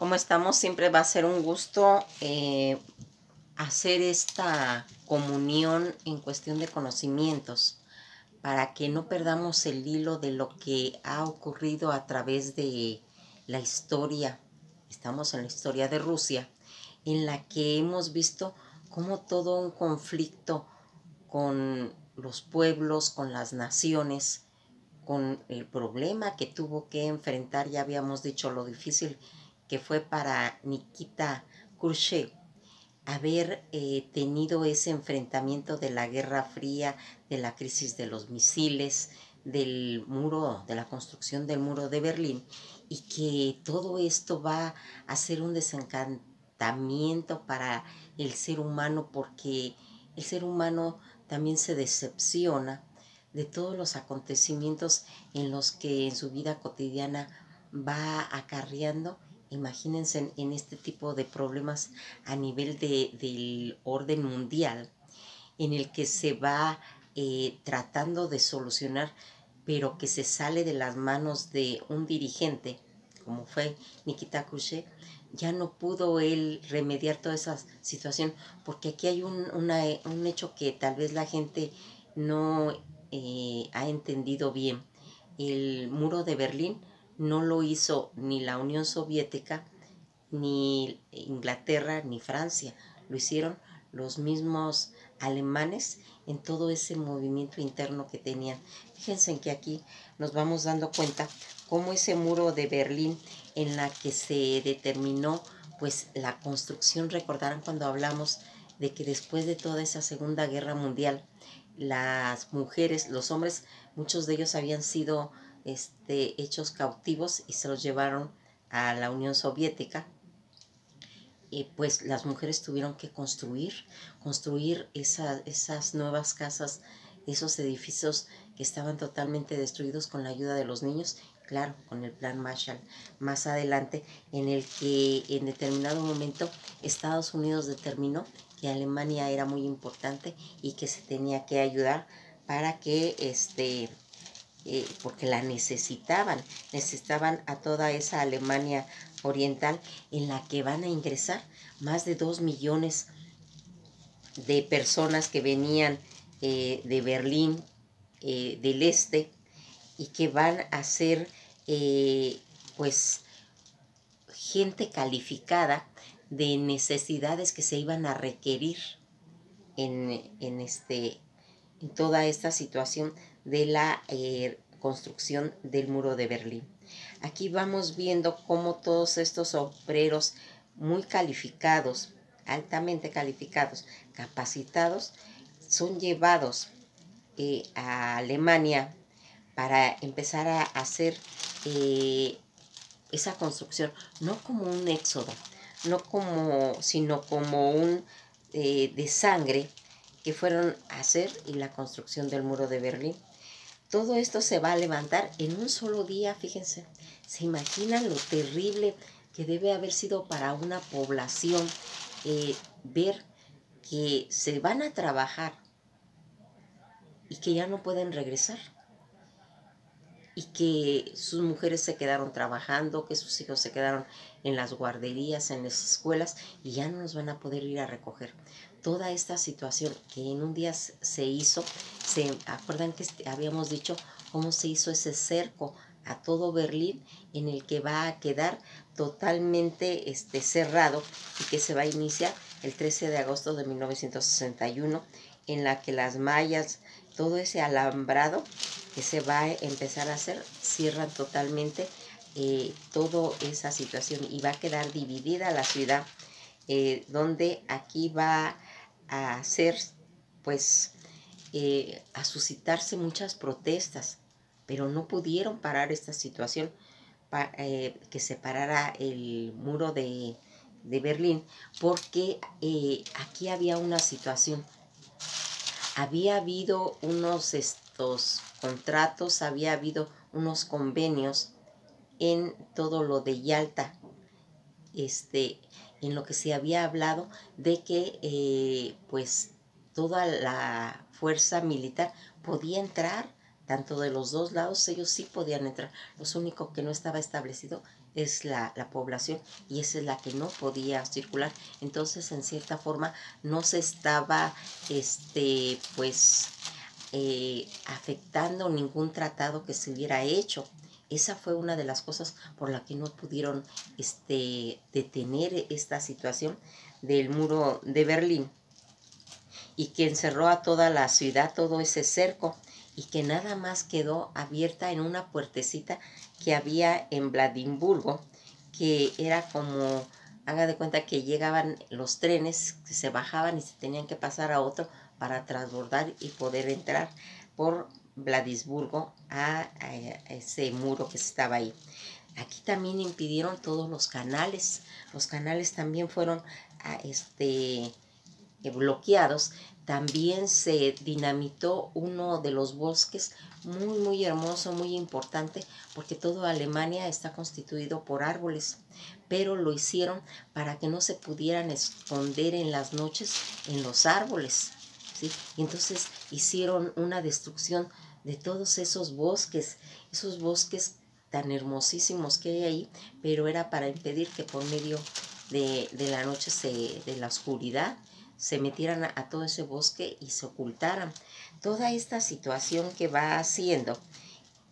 como estamos, siempre va a ser un gusto eh, hacer esta comunión en cuestión de conocimientos para que no perdamos el hilo de lo que ha ocurrido a través de la historia. Estamos en la historia de Rusia, en la que hemos visto cómo todo un conflicto con los pueblos, con las naciones, con el problema que tuvo que enfrentar, ya habíamos dicho lo difícil que fue para Nikita Khrushchev haber eh, tenido ese enfrentamiento de la Guerra Fría, de la crisis de los misiles, del muro, de la construcción del muro de Berlín, y que todo esto va a ser un desencantamiento para el ser humano porque el ser humano también se decepciona de todos los acontecimientos en los que en su vida cotidiana va acarreando imagínense en, este tipo de problemas a nivel de, del orden mundial, en el que se va eh, tratando de solucionar, pero que se sale de las manos de un dirigente, como fue Nikita Khrushchev, ya no pudo él remediar toda esa situación, porque aquí hay un, un hecho que tal vez la gente no eh, ha entendido bien. El muro de Berlín no lo hizo ni la Unión Soviética, ni Inglaterra, ni Francia. Lo hicieron los mismos alemanes en todo ese movimiento interno que tenían. Fíjense en que aquí nos vamos dando cuenta cómo ese muro de Berlín en la que se determinó pues la construcción, recordarán cuando hablamos de que después de toda esa Segunda Guerra Mundial, las mujeres, los hombres, muchos de ellos habían sido este, hechos cautivos y se los llevaron a la Unión Soviética. Y pues las mujeres tuvieron que construir, construir esas nuevas casas, esos edificios que estaban totalmente destruidos con la ayuda de los niños, claro, con el plan Marshall más adelante, en el que en determinado momento Estados Unidos determinó que Alemania era muy importante y que se tenía que ayudar para que este eh, porque la necesitaban, necesitaban a toda esa Alemania oriental en la que van a ingresar más de dos millones de personas que venían eh, de Berlín, eh, del este, y que van a ser pues gente calificada de necesidades que se iban a requerir en, en, este, en toda esta situación de la eh, construcción del muro de Berlín. Aquí vamos viendo cómo todos estos obreros muy calificados, altamente calificados, capacitados, son llevados eh, a Alemania para empezar a hacer eh, esa construcción, no como un éxodo, no como, sino como un de sangre que fueron a hacer y la construcción del muro de Berlín. Todo esto se va a levantar en un solo día, fíjense. ¿Se imaginan lo terrible que debe haber sido para una población eh, ver que se van a trabajar y que ya no pueden regresar? y que sus mujeres se quedaron trabajando, que sus hijos se quedaron en las guarderías, en las escuelas y ya no nos van a poder ir a recoger toda esta situación que en un día se hizo, se acuerdan que este, habíamos dicho cómo se hizo ese cerco a todo Berlín en el que va a quedar totalmente este, cerrado y que se va a iniciar el 13 de agosto de 1961 en la que las mallas, todo ese alambrado que se va a empezar a hacer, cierran totalmente eh, toda esa situación y va a quedar dividida la ciudad, eh, donde aquí va a hacer, pues, eh, a suscitarse muchas protestas, pero no pudieron parar esta situación eh, que separara el muro de, Berlín, porque eh, aquí había una situación. Había habido unos estos contratos, había habido unos convenios en todo lo de Yalta, este, en lo que se había hablado de que eh, pues toda la fuerza militar podía entrar tanto de los dos lados, ellos sí podían entrar. Lo único que no estaba establecido es la, población y esa es la que no podía circular. Entonces, en cierta forma, no se estaba, este, pues, eh, afectando ningún tratado que se hubiera hecho. Esa fue una de las cosas por la que no pudieron este, detener esta situación del muro de Berlín y que encerró a toda la ciudad, todo ese cerco y que nada más quedó abierta en una puertecita que había en Vladimburgo, que era como, haga de cuenta que llegaban los trenes, se bajaban y se tenían que pasar a otro para transbordar y poder entrar por Vladisburgo a, ese muro que estaba ahí. Aquí también impidieron todos los canales. Los canales también fueron ah, este, bloqueados también se dinamitó uno de los bosques muy, muy hermoso, muy importante, porque toda Alemania está constituido por árboles, pero lo hicieron para que no se pudieran esconder en las noches en los árboles. Y entonces hicieron una destrucción de todos esos bosques, esos bosques tan hermosísimos que hay ahí, pero era para impedir que por medio de, de la noche, de la oscuridad, se metieran a, todo ese bosque y se ocultaran. Toda esta situación que va haciendo,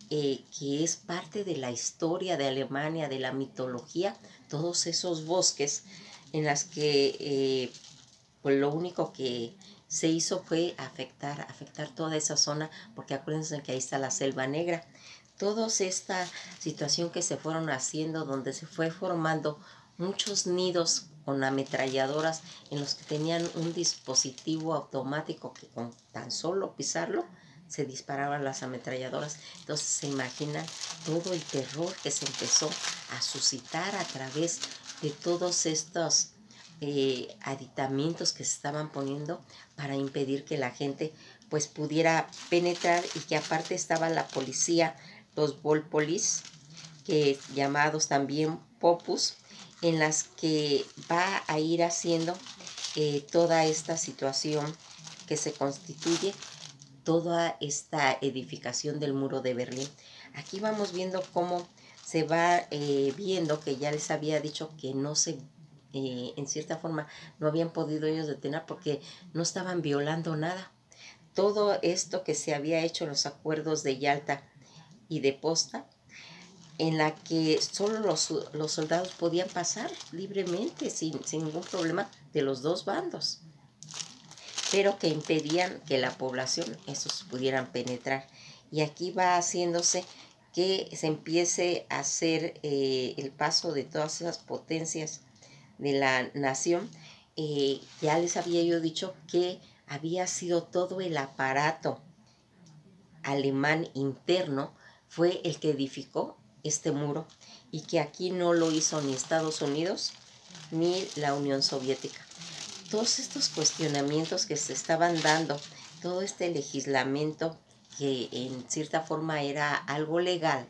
eh, que es parte de la historia de Alemania, de la mitología, todos esos bosques en las que eh, pues lo único que se hizo fue afectar, afectar toda esa zona, porque acuérdense que ahí está la selva negra. Toda esta situación que se fueron haciendo, donde se fue formando muchos nidos con ametralladoras en los que tenían un dispositivo automático que con tan solo pisarlo se disparaban las ametralladoras. Entonces se imagina todo el terror que se empezó a suscitar a través de todos estos eh, aditamentos que se estaban poniendo para impedir que la gente pues pudiera penetrar y que aparte estaba la policía, los Volpolis, que llamados también Popus, en las que va a ir haciendo eh, toda esta situación que se constituye toda esta edificación del muro de Berlín. Aquí vamos viendo cómo se va eh, viendo que ya les había dicho que no se, eh, en cierta forma, no habían podido ellos detener porque no estaban violando nada. Todo esto que se había hecho en los acuerdos de Yalta y de Posta en la que solo los, los soldados podían pasar libremente, sin, sin, ningún problema, de los dos bandos, pero que impedían que la población, esos pudieran penetrar. Y aquí va haciéndose que se empiece a hacer eh, el paso de todas esas potencias de la nación. Eh, ya les había yo dicho que había sido todo el aparato alemán interno, fue el que edificó este muro y que aquí no lo hizo ni Estados Unidos ni la Unión Soviética. Todos estos cuestionamientos que se estaban dando, todo este legislamento que en cierta forma era algo legal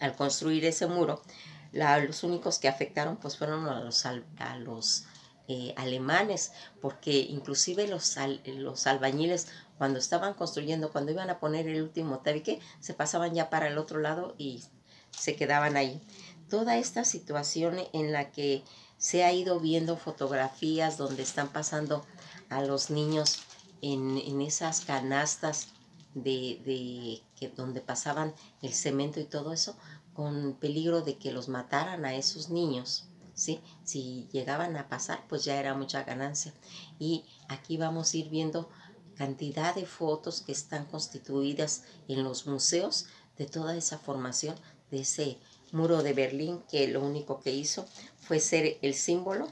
al construir ese muro, los únicos que afectaron pues fueron a los, a los eh, alemanes, porque inclusive los, los albañiles cuando estaban construyendo, cuando iban a poner el último tabique, se pasaban ya para el otro lado y se quedaban ahí. Toda esta situación en la que se ha ido viendo fotografías donde están pasando a los niños en, esas canastas de, de que, donde pasaban el cemento y todo eso, con peligro de que los mataran a esos niños. ¿sí? Si llegaban a pasar, pues ya era mucha ganancia. Y aquí vamos a ir viendo cantidad de fotos que están constituidas en los museos de toda esa formación de ese muro de Berlín que lo único que hizo fue ser el símbolo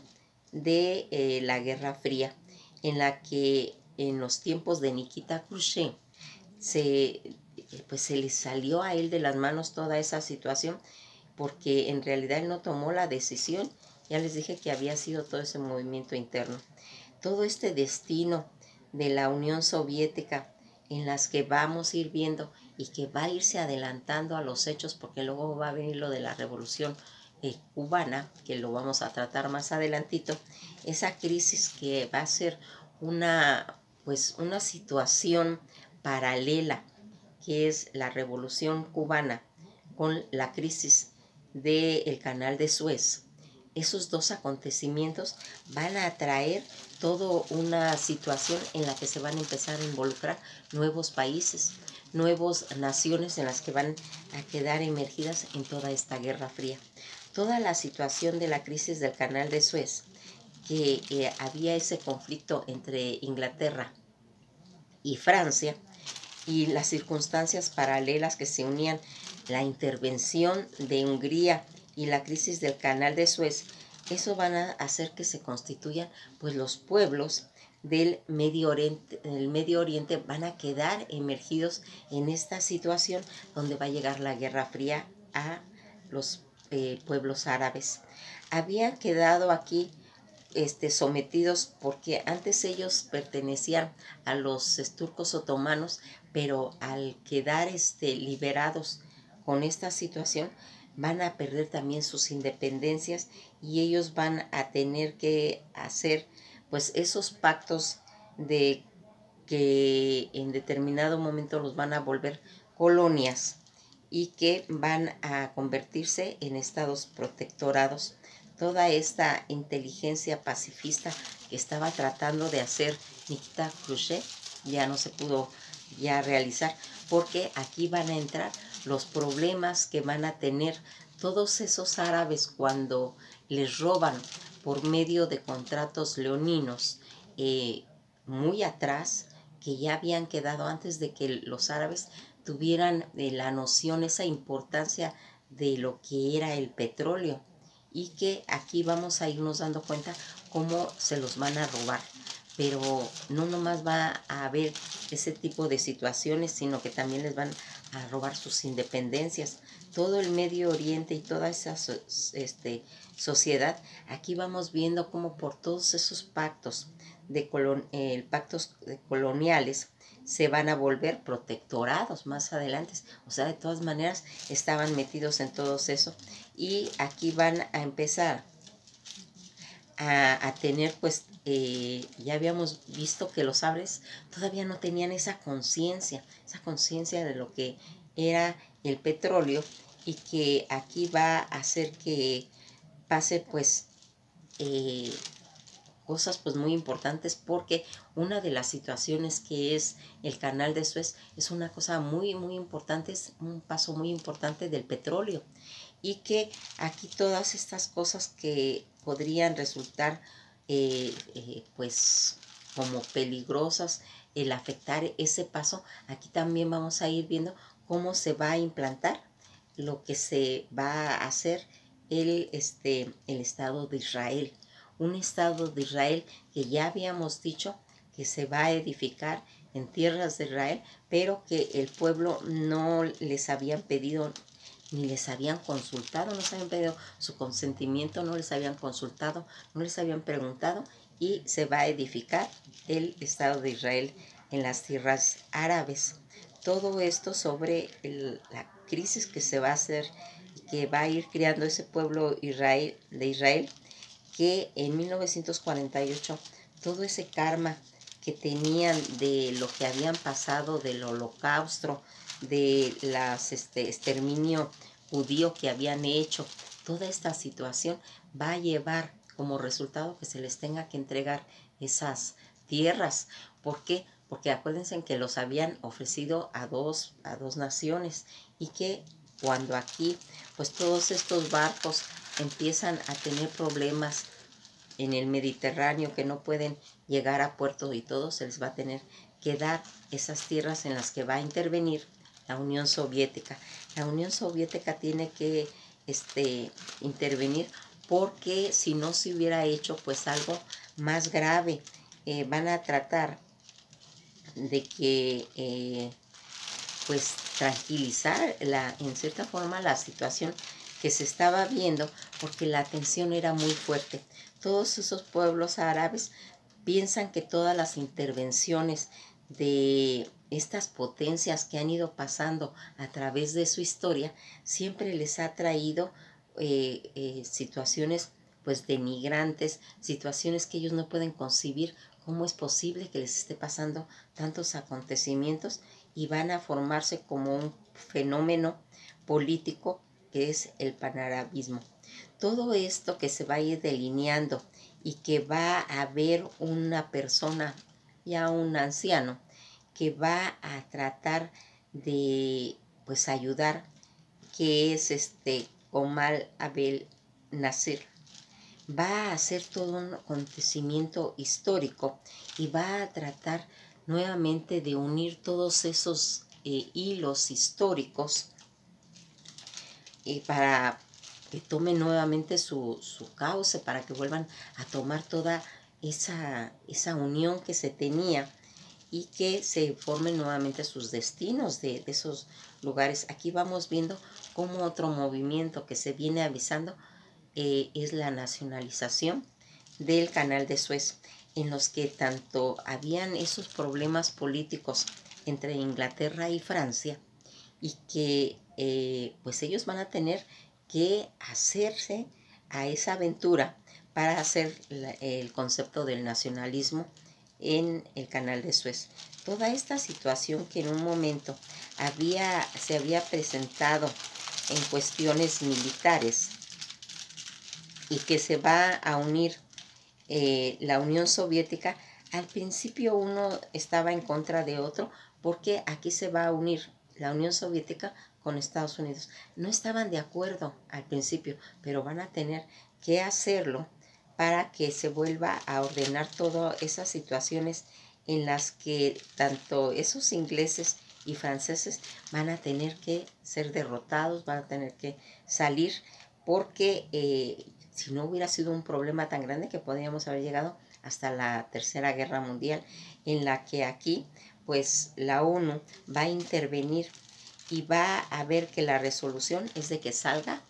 de eh, la Guerra Fría, en la que en los tiempos de Nikita Khrushchev se, pues se le salió a él de las manos toda esa situación porque en realidad él no tomó la decisión. Ya les dije que había sido todo ese movimiento interno. Todo este destino de la Unión Soviética en las que vamos a ir viendo y que va a irse adelantando a los hechos porque luego va a venir lo de la revolución eh, cubana, que lo vamos a tratar más adelantito, esa crisis que va a ser una, pues, una situación paralela que es la revolución cubana con la crisis del canal de Suez, esos dos acontecimientos van a traer toda una situación en la que se van a empezar a involucrar nuevos países, nuevas naciones en las que van a quedar emergidas en toda esta Guerra Fría. Toda la situación de la crisis del canal de Suez, que eh, había ese conflicto entre Inglaterra y Francia, y las circunstancias paralelas que se unían, la intervención de Hungría y la crisis del canal de Suez, eso van a hacer que se constituyan pues los pueblos del Medio Oriente, del Medio Oriente van a quedar emergidos en esta situación donde va a llegar la Guerra Fría a los eh, pueblos árabes. Habían quedado aquí este, sometidos porque antes ellos pertenecían a los turcos otomanos, pero al quedar este, liberados con esta situación, van a perder también sus independencias y ellos van a tener que hacer pues esos pactos de que en determinado momento los van a volver colonias y que van a convertirse en estados protectorados. Toda esta inteligencia pacifista que estaba tratando de hacer Nikita Khrushchev ya no se pudo ya realizar porque aquí van a entrar los problemas que van a tener todos esos árabes cuando les roban por medio de contratos leoninos eh, muy atrás, que ya habían quedado antes de que los árabes tuvieran eh, la noción, esa importancia de lo que era el petróleo. Y que aquí vamos a irnos dando cuenta cómo se los van a robar pero no nomás va a haber ese tipo de situaciones, sino que también les van a robar sus independencias. Todo el Medio Oriente y toda esa este, sociedad, aquí vamos viendo cómo por todos esos pactos, de eh, pactos coloniales, se van a volver protectorados más adelante. O sea, de todas maneras, estaban metidos en todo eso. Y aquí van a empezar a, tener, pues, eh, ya habíamos visto que los árabes todavía no tenían esa conciencia, esa conciencia de lo que era el petróleo y que aquí va a hacer que pase, pues, eh, cosas pues muy importantes porque una de las situaciones que es el canal de Suez es una cosa muy muy importante, es un paso muy importante del petróleo y que aquí todas estas cosas que podrían resultar eh, eh, pues como peligrosas el afectar ese paso, aquí también vamos a ir viendo cómo se va a implantar lo que se va a hacer el, este, el Estado de Israel. Un Estado de Israel que ya habíamos dicho que se va a edificar en tierras de Israel, pero que el pueblo no les habían pedido ni les habían consultado, no les habían pedido su consentimiento, no les habían consultado, no les habían preguntado y se va a edificar el Estado de Israel en las tierras árabes. Todo esto sobre la crisis que se va a hacer, que va a ir creando ese pueblo Israel, de Israel, que en 1948 todo ese karma que tenían de lo que habían pasado del holocausto, de las este, exterminio judío que habían hecho, toda esta situación va a llevar como resultado que se les tenga que entregar esas tierras. ¿Por qué? Porque acuérdense que los habían ofrecido a dos, a dos naciones y que cuando aquí pues todos estos barcos empiezan a tener problemas en el Mediterráneo que no pueden llegar a puerto y todo se les va a tener que dar esas tierras en las que va a intervenir la Unión Soviética. La Unión Soviética tiene que este, intervenir porque si no se hubiera hecho pues algo más grave, eh, van a tratar de que eh, pues tranquilizar la, en cierta forma la situación que se estaba viendo porque la tensión era muy fuerte. Todos esos pueblos árabes piensan que todas las intervenciones de estas potencias que han ido pasando a través de su historia siempre les ha traído eh, eh, situaciones pues denigrantes, situaciones que ellos no pueden concebir cómo es posible que les esté pasando tantos acontecimientos y van a formarse como un fenómeno político que es el panarabismo. Todo esto que se va a ir delineando y que va a haber una persona, ya un anciano, que va a tratar de pues ayudar, que es este Omal Abel Nasser. Va a hacer todo un acontecimiento histórico y va a tratar nuevamente de unir todos esos eh, hilos históricos y para que tome nuevamente su, su, cauce, para que vuelvan a tomar toda esa, esa unión que se tenía y que se formen nuevamente sus destinos de, esos lugares. Aquí vamos viendo cómo otro movimiento que se viene avisando eh, es la nacionalización del canal de Suez, en los que tanto habían esos problemas políticos entre Inglaterra y Francia y que eh, pues ellos van a tener que hacerse a esa aventura para hacer el concepto del nacionalismo en el canal de Suez. Toda esta situación que en un momento había, se había presentado en cuestiones militares y que se va a unir eh, la Unión Soviética, al principio uno estaba en contra de otro porque aquí se va a unir la Unión Soviética con Estados Unidos. No estaban de acuerdo al principio, pero van a tener que hacerlo para que se vuelva a ordenar todas esas situaciones en las que tanto esos ingleses y franceses van a tener que ser derrotados, van a tener que salir, porque eh, si no hubiera sido un problema tan grande que podríamos haber llegado hasta la Tercera Guerra Mundial, en la que aquí, pues la ONU va a intervenir y va a ver que la resolución es de que salga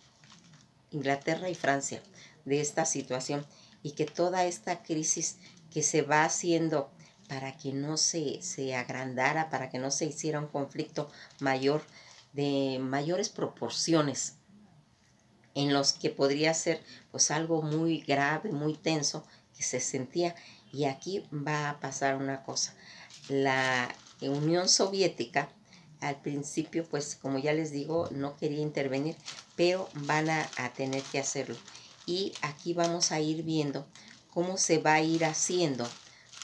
Inglaterra y Francia de esta situación y que toda esta crisis que se va haciendo para que no se, se agrandara, para que no se hiciera un conflicto mayor, de mayores proporciones, en los que podría ser pues algo muy grave, muy tenso, que se sentía. Y aquí va a pasar una cosa. La Unión Soviética al principio, pues como ya les digo, no quería intervenir, pero van a, tener que hacerlo. Y aquí vamos a ir viendo cómo se va a ir haciendo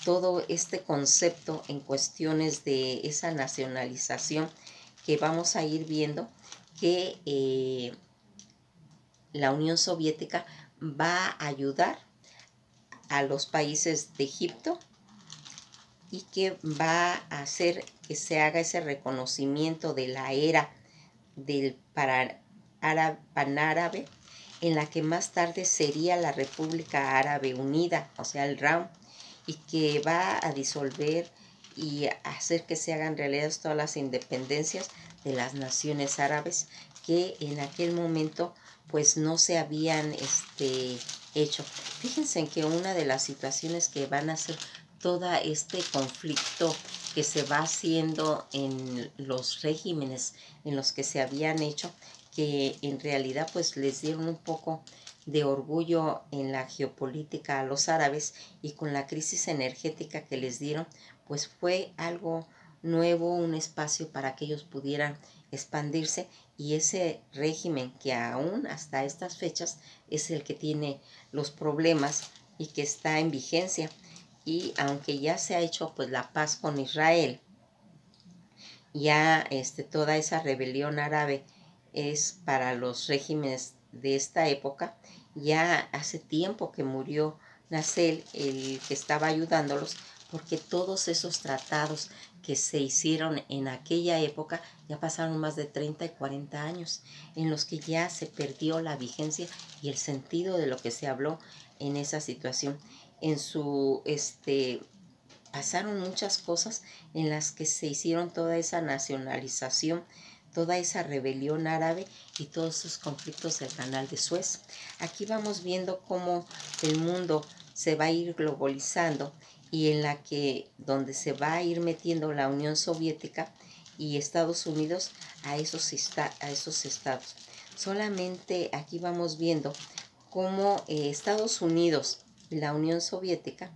todo este concepto en cuestiones de esa nacionalización que vamos a ir viendo que eh, la Unión Soviética va a ayudar a los países de Egipto y que va a hacer que se haga ese reconocimiento de la era del panárabe en la que más tarde sería la República Árabe Unida, o sea, el RAM, y que va a disolver y hacer que se hagan realidad todas las independencias de las naciones árabes que en aquel momento pues no se habían este, hecho. Fíjense en que una de las situaciones que van a ser todo este conflicto que se va haciendo en los regímenes en los que se habían hecho, que en realidad pues les dieron un poco de orgullo en la geopolítica a los árabes y con la crisis energética que les dieron, pues fue algo nuevo, un espacio para que ellos pudieran expandirse y ese régimen que aún hasta estas fechas es el que tiene los problemas y que está en vigencia. Y aunque ya se ha hecho pues la paz con Israel, ya este, toda esa rebelión árabe es para los regímenes de esta época, ya hace tiempo que murió Nasser, el que estaba ayudándolos, porque todos esos tratados que se hicieron en aquella época ya pasaron más de 30 y 40 años, en los que ya se perdió la vigencia y el sentido de lo que se habló en esa situación. En su, este, pasaron muchas cosas en las que se hicieron toda esa nacionalización, toda esa rebelión árabe y todos esos conflictos del canal de Suez. Aquí vamos viendo cómo el mundo se va a ir globalizando y en la que donde se va a ir metiendo la Unión Soviética y Estados Unidos a esos, a esos estados. Solamente aquí vamos viendo cómo eh, Estados Unidos la Unión Soviética,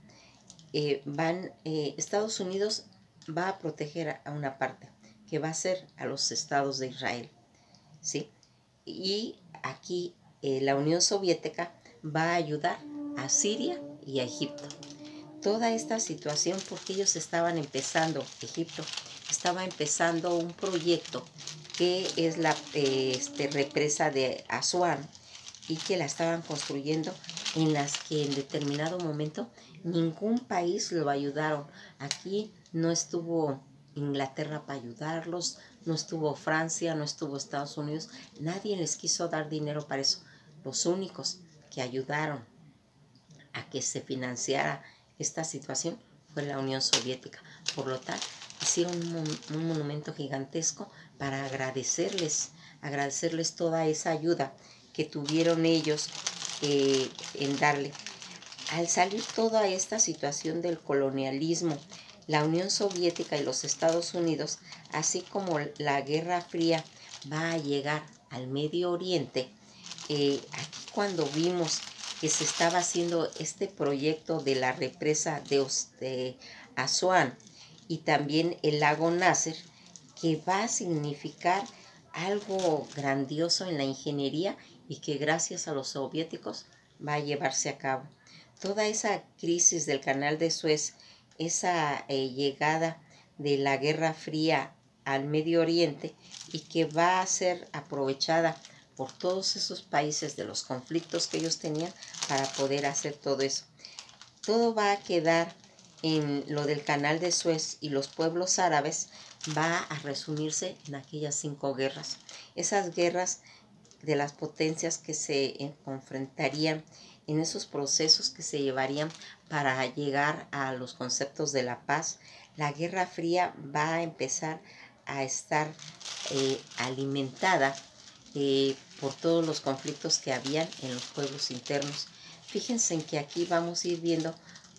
eh, van, eh, Estados Unidos va a proteger a una parte, que va a ser a los estados de Israel. ¿sí? Y aquí eh, la Unión Soviética va a ayudar a Siria y a Egipto. Toda esta situación porque ellos estaban empezando, Egipto estaba empezando un proyecto que es la eh, este, represa de Asuán y que la estaban construyendo en las que en determinado momento ningún país lo ayudaron. Aquí no estuvo Inglaterra para ayudarlos, no estuvo Francia, no estuvo Estados Unidos, nadie les quiso dar dinero para eso. Los únicos que ayudaron a que se financiara esta situación fue la Unión Soviética. Por lo tanto, hicieron un, monumento gigantesco para agradecerles, agradecerles toda esa ayuda que tuvieron ellos eh, en darle. Al salir toda esta situación del colonialismo, la Unión Soviética y los Estados Unidos, así como la Guerra Fría, va a llegar al Medio Oriente. Eh, aquí cuando vimos que se estaba haciendo este proyecto de la represa de, de Asuán y también el lago Nasser, que va a significar algo grandioso en la ingeniería y que gracias a los soviéticos va a llevarse a cabo. Toda esa crisis del canal de Suez, esa eh, llegada de la Guerra Fría al Medio Oriente y que va a ser aprovechada por todos esos países de los conflictos que ellos tenían para poder hacer todo eso. Todo va a quedar en lo del canal de Suez y los pueblos árabes va a resumirse en aquellas cinco guerras. Esas guerras de las potencias que se enfrentarían en esos procesos que se llevarían para llegar a los conceptos de la paz. La Guerra Fría va a empezar a estar eh, alimentada eh, por todos los conflictos que habían en los pueblos internos. Fíjense en que aquí vamos a ir viendo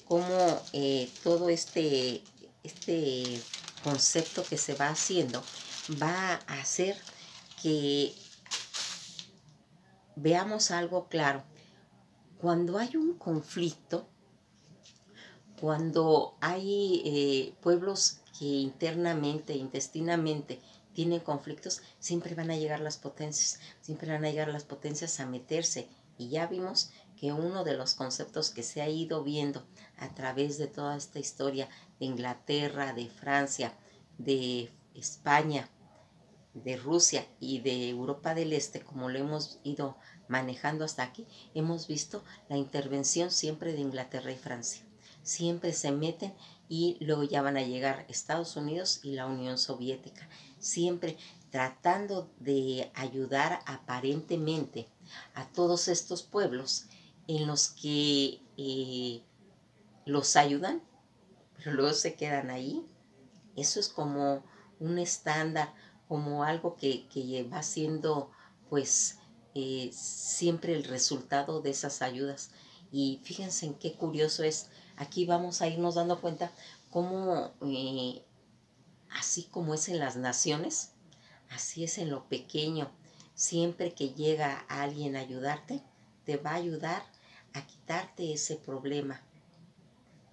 cómo eh, todo este, este concepto que se va haciendo va a hacer que veamos algo claro. Cuando hay un conflicto, cuando hay eh, pueblos que internamente, intestinamente, tienen conflictos, siempre van a llegar las potencias, siempre van a llegar las potencias a meterse. Y ya vimos que uno de los conceptos que se ha ido viendo a través de toda esta historia de Inglaterra, de Francia, de España, de Rusia y de Europa del Este, como lo hemos ido manejando hasta aquí, hemos visto la intervención siempre de Inglaterra y Francia. Siempre se meten y luego ya van a llegar Estados Unidos y la Unión Soviética. Siempre tratando de ayudar aparentemente a todos estos pueblos en los que eh, los ayudan, pero luego se quedan ahí. Eso es como un estándar, como algo que, va siendo pues eh, siempre el resultado de esas ayudas. Y fíjense en qué curioso es. Aquí vamos a irnos dando cuenta cómo, eh, así como es en las naciones, así es en lo pequeño. Siempre que llega alguien a ayudarte, te va a ayudar a quitarte ese problema,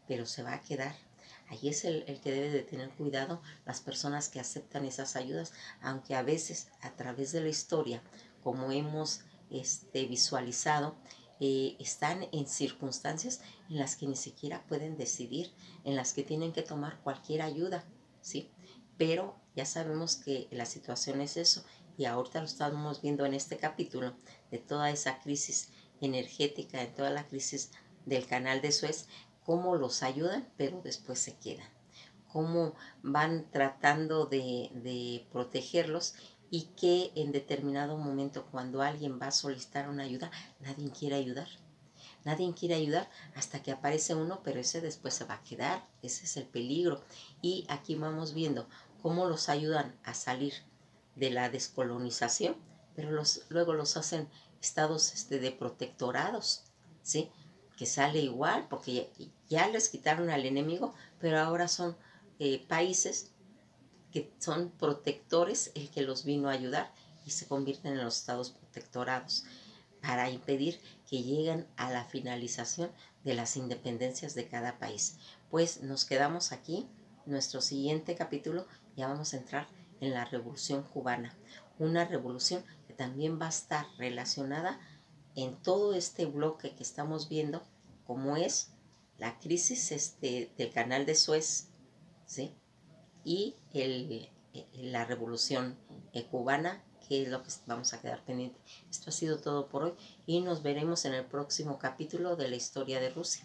pero se va a quedar. Ahí es el, que debe de tener cuidado las personas que aceptan esas ayudas, aunque a veces a través de la historia, como hemos este, visualizado, eh, están en circunstancias en las que ni siquiera pueden decidir, en las que tienen que tomar cualquier ayuda, ¿sí? Pero ya sabemos que la situación es eso y ahorita lo estamos viendo en este capítulo de toda esa crisis energética, en toda la crisis del canal de Suez, cómo los ayudan, pero después se quedan, cómo van tratando de, de protegerlos y que en determinado momento cuando alguien va a solicitar una ayuda, nadie quiere ayudar. Nadie quiere ayudar hasta que aparece uno, pero ese después se va a quedar. Ese es el peligro. Y aquí vamos viendo cómo los ayudan a salir de la descolonización, pero los, luego los hacen estados este, de protectorados, ¿sí? Que sale igual porque ya, les quitaron al enemigo, pero ahora son eh, países que son protectores el que los vino a ayudar y se convierten en los estados protectorados para impedir que lleguen a la finalización de las independencias de cada país. Pues nos quedamos aquí, nuestro siguiente capítulo, ya vamos a entrar en la revolución cubana. Una revolución que también va a estar relacionada en todo este bloque que estamos viendo, como es la crisis este, del canal de Suez, ¿sí? Y el, la revolución cubana, que es lo que vamos a quedar pendiente. Esto ha sido todo por hoy y nos veremos en el próximo capítulo de la historia de Rusia.